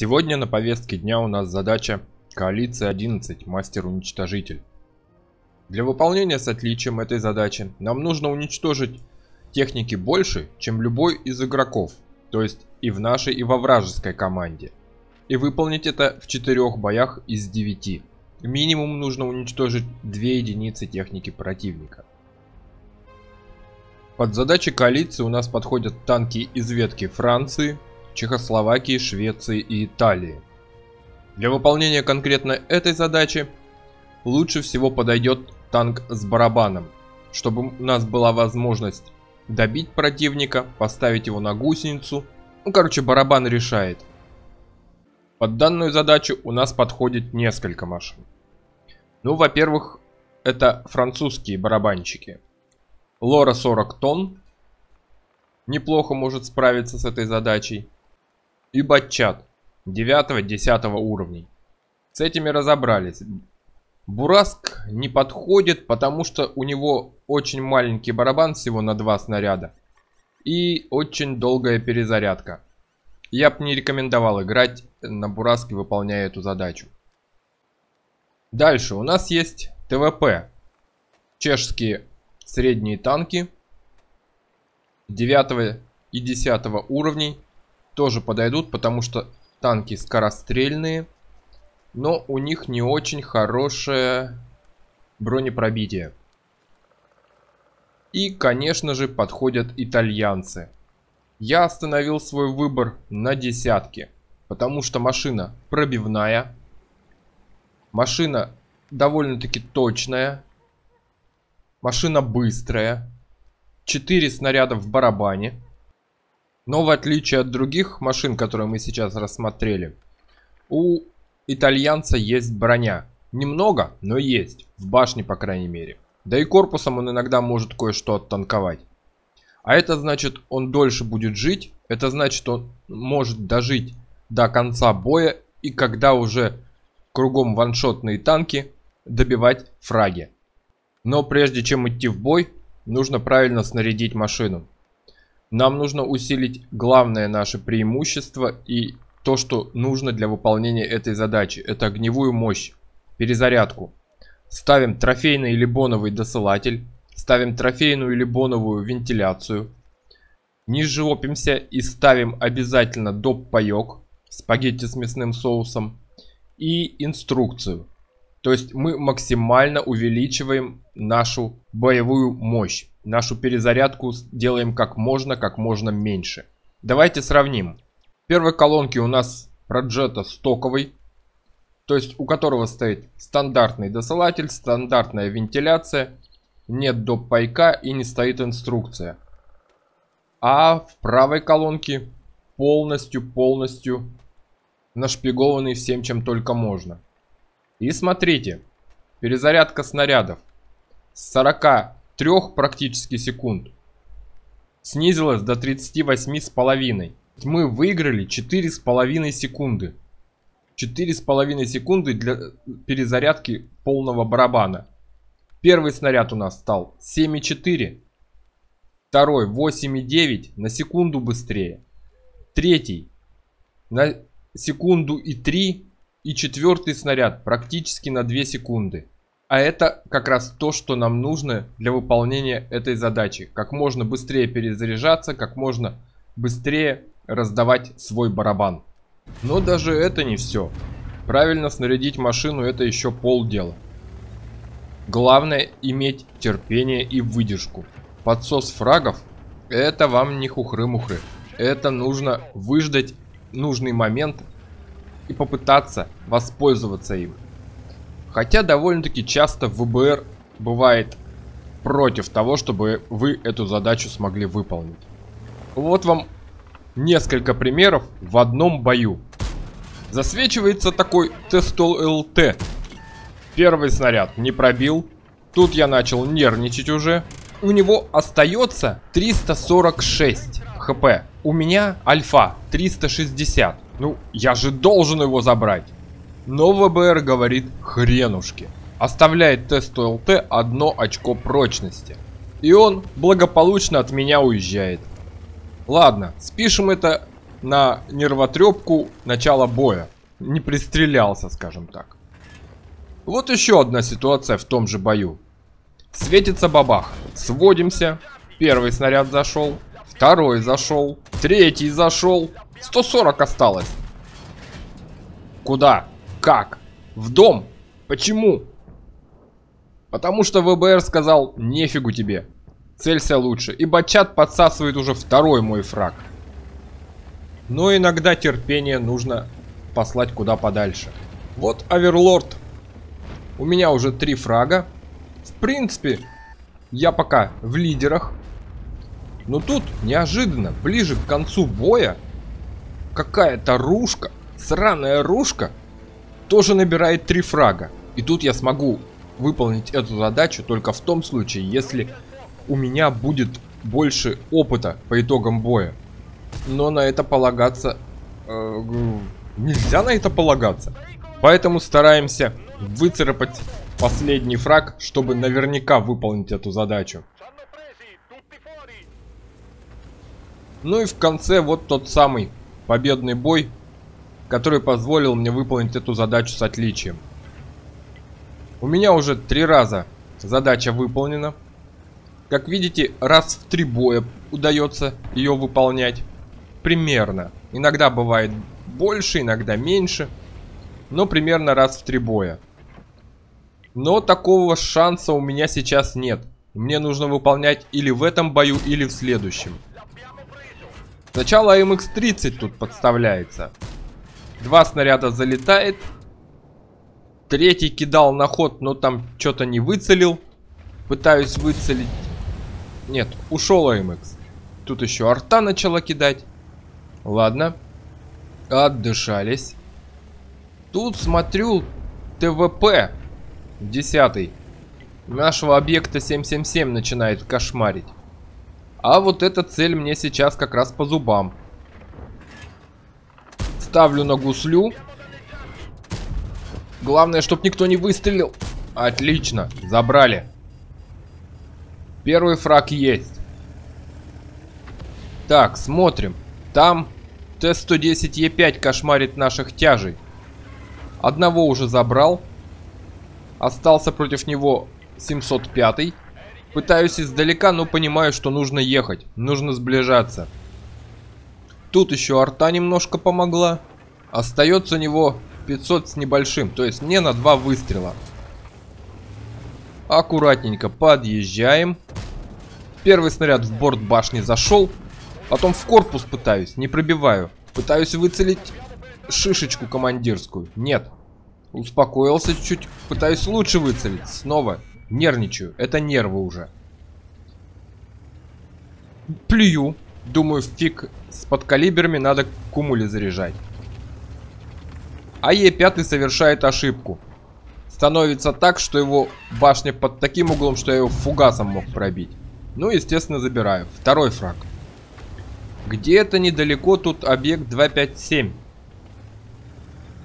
Сегодня на повестке дня у нас задача Коалиция 11 Мастер-Уничтожитель. Для выполнения с отличием этой задачи нам нужно уничтожить техники больше, чем любой из игроков, то есть и в нашей, и во вражеской команде. И выполнить это в четырех боях из 9. Минимум нужно уничтожить 2 единицы техники противника. Под задачи коалиции у нас подходят танки из ветки Франции, Чехословакии, Швеции и Италии. Для выполнения конкретно этой задачи лучше всего подойдет танк с барабаном, чтобы у нас была возможность добить противника, поставить его на гусеницу. Ну, короче, барабан решает. Под данную задачу у нас подходит несколько машин. Ну, во-первых, это французские барабанщики. Лора 40 тонн. Неплохо может справиться с этой задачей и Батчат 9-10 уровней. С этими разобрались. Бураск не подходит, потому что у него очень маленький барабан, всего на два снаряда. И очень долгая перезарядка. Я бы не рекомендовал играть на Бураске, выполняя эту задачу. Дальше у нас есть ТВП. Чешские средние танки 9 и 10 уровней тоже подойдут, потому что танки скорострельные, но у них не очень хорошее бронепробитие. И, конечно же, подходят итальянцы. Я остановил свой выбор на десятке, потому что машина пробивная, машина довольно-таки точная, машина быстрая, 4 снаряда в барабане, но в отличие от других машин, которые мы сейчас рассмотрели, у итальянца есть броня. Немного, но есть. В башне, по крайней мере. Да и корпусом он иногда может кое-что оттанковать. А это значит, он дольше будет жить. Это значит, он может дожить до конца боя. И когда уже кругом ваншотные танки, добивать фраги. Но прежде чем идти в бой, нужно правильно снарядить машину. Нам нужно усилить главное наше преимущество и то, что нужно для выполнения этой задачи. Это огневую мощь, перезарядку. Ставим трофейный или боновый досылатель. Ставим трофейную или боновую вентиляцию. Не жопимся и ставим обязательно доп-паек, спагетти с мясным соусом и инструкцию. То есть мы максимально увеличиваем нашу боевую мощь. Нашу перезарядку делаем как можно, как можно меньше. Давайте сравним. В первой колонке у нас Проджета стоковый. То есть у которого стоит стандартный досылатель, стандартная вентиляция. Нет доп. пайка и не стоит инструкция. А в правой колонке полностью-полностью нашпигованный всем, чем только можно. И смотрите, перезарядка снарядов с 43 практически секунд снизилась до 38 с половиной. Мы выиграли 4 с половиной секунды. 4 с половиной секунды для перезарядки полного барабана. Первый снаряд у нас стал 7,4. Второй 8,9 на секунду быстрее. Третий на секунду и 3 и четвертый снаряд практически на 2 секунды. А это как раз то, что нам нужно для выполнения этой задачи. Как можно быстрее перезаряжаться, как можно быстрее раздавать свой барабан. Но даже это не все. Правильно снарядить машину это еще полдела. Главное иметь терпение и выдержку. Подсос фрагов это вам не хухры-мухры. Это нужно выждать нужный момент и попытаться воспользоваться им. Хотя довольно-таки часто ВБР бывает против того, чтобы вы эту задачу смогли выполнить. Вот вам несколько примеров в одном бою. Засвечивается такой Тестол ЛТ. Первый снаряд не пробил. Тут я начал нервничать уже. У него остается 346 хп. У меня альфа 360. Ну, я же должен его забрать. Но ВБР говорит хренушки. Оставляет тесту ЛТ одно очко прочности. И он благополучно от меня уезжает. Ладно, спишем это на нервотрепку начала боя. Не пристрелялся, скажем так. Вот еще одна ситуация в том же бою. Светится бабах. Сводимся. Первый снаряд зашел. Второй зашел. Третий зашел. 140 осталось. Куда? Как? В дом? Почему? Потому что ВБР сказал, нефигу тебе. Целься лучше. И Батчат подсасывает уже второй мой фраг. Но иногда терпение нужно послать куда подальше. Вот Аверлорд. У меня уже три фрага. В принципе, я пока в лидерах. Но тут неожиданно, ближе к концу боя, какая-то рушка, сраная рушка, тоже набирает три фрага. И тут я смогу выполнить эту задачу только в том случае, если у меня будет больше опыта по итогам боя. Но на это полагаться... Э, нельзя на это полагаться. Поэтому стараемся выцарапать последний фраг, чтобы наверняка выполнить эту задачу. Ну и в конце вот тот самый победный бой, который позволил мне выполнить эту задачу с отличием. У меня уже три раза задача выполнена. Как видите, раз в три боя удается ее выполнять. Примерно. Иногда бывает больше, иногда меньше. Но примерно раз в три боя. Но такого шанса у меня сейчас нет. Мне нужно выполнять или в этом бою, или в следующем. Сначала МХ-30 тут подставляется. Два снаряда залетает. Третий кидал на ход, но там что-то не выцелил. Пытаюсь выцелить. Нет, ушел АМХ. Тут еще арта начала кидать. Ладно. Отдышались. Тут смотрю ТВП. Десятый. Нашего объекта 777 начинает кошмарить. А вот эта цель мне сейчас как раз по зубам. Ставлю на гуслю. Главное, чтобы никто не выстрелил. Отлично, забрали. Первый фраг есть. Так, смотрим. Там Т-110Е5 кошмарит наших тяжей. Одного уже забрал. Остался против него 705. Пытаюсь издалека, но понимаю, что нужно ехать. Нужно сближаться. Тут еще арта немножко помогла. Остается у него 500 с небольшим. То есть мне на два выстрела. Аккуратненько подъезжаем. Первый снаряд в борт башни зашел. Потом в корпус пытаюсь, не пробиваю. Пытаюсь выцелить шишечку командирскую. Нет. Успокоился чуть-чуть. Пытаюсь лучше выцелить. Снова нервничаю. Это нервы уже. Плюю. Думаю, фиг с подкалиберами надо кумули заряжать. А Е5 совершает ошибку. Становится так, что его башня под таким углом, что я его фугасом мог пробить. Ну, естественно, забираю. Второй фраг. Где-то недалеко тут объект 257.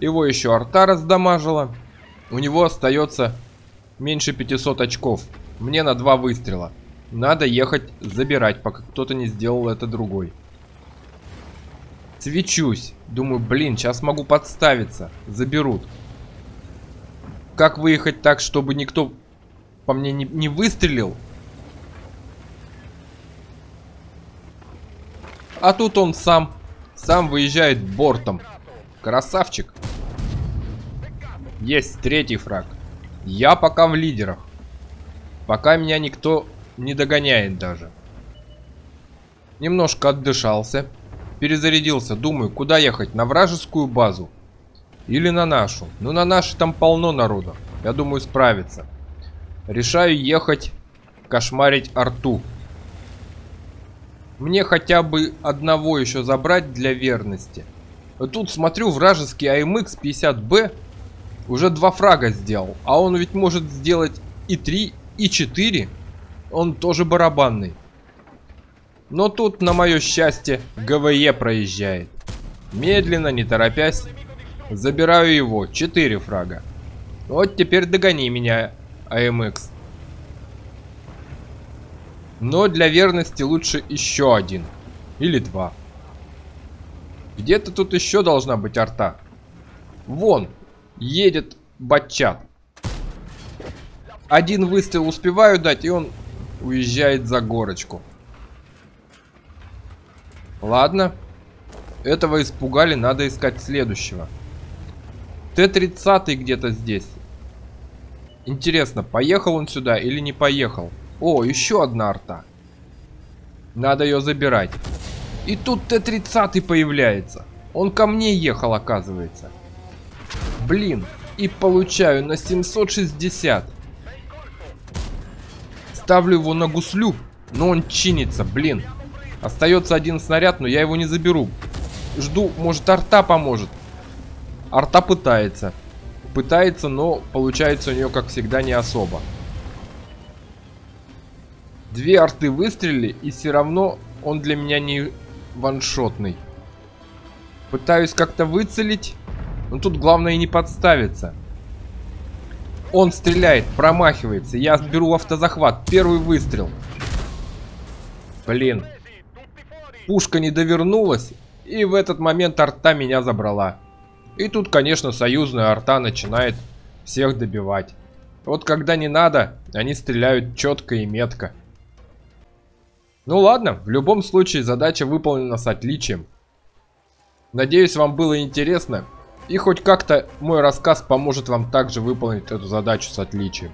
Его еще арта раздамажила. У него остается меньше 500 очков. Мне на два выстрела. Надо ехать забирать, пока кто-то не сделал это другой. Свечусь. Думаю, блин, сейчас могу подставиться. Заберут. Как выехать так, чтобы никто по мне не, не выстрелил? А тут он сам. Сам выезжает бортом. Красавчик. Есть третий фраг. Я пока в лидерах. Пока меня никто не догоняет даже. Немножко отдышался. Перезарядился. Думаю, куда ехать? На вражескую базу? Или на нашу? Ну, на нашей там полно народа. Я думаю, справится. Решаю ехать кошмарить арту. Мне хотя бы одного еще забрать для верности. Тут смотрю, вражеский AMX 50B уже два фрага сделал. А он ведь может сделать и 3, и 4. Он тоже барабанный. Но тут, на мое счастье, ГВЕ проезжает. Медленно, не торопясь, забираю его. 4 фрага. Вот теперь догони меня, АМХ. Но для верности лучше еще один. Или два. Где-то тут еще должна быть арта. Вон, едет батчат. Один выстрел успеваю дать, и он уезжает за горочку. Ладно. Этого испугали, надо искать следующего. Т-30 где-то здесь. Интересно, поехал он сюда или не поехал? О, еще одна арта. Надо ее забирать. И тут Т-30 появляется. Он ко мне ехал, оказывается. Блин, и получаю на 760. Ставлю его на гуслю, но он чинится, блин. Остается один снаряд, но я его не заберу. Жду, может арта поможет. Арта пытается. Пытается, но получается у нее, как всегда, не особо. Две арты выстрелили, и все равно он для меня не ваншотный. Пытаюсь как-то выцелить, но тут главное не подставиться. Он стреляет, промахивается. Я беру автозахват. Первый выстрел. Блин. Пушка не довернулась. И в этот момент арта меня забрала. И тут, конечно, союзная арта начинает всех добивать. Вот когда не надо, они стреляют четко и метко. Ну ладно, в любом случае задача выполнена с отличием. Надеюсь, вам было интересно. И хоть как-то мой рассказ поможет вам также выполнить эту задачу с отличием.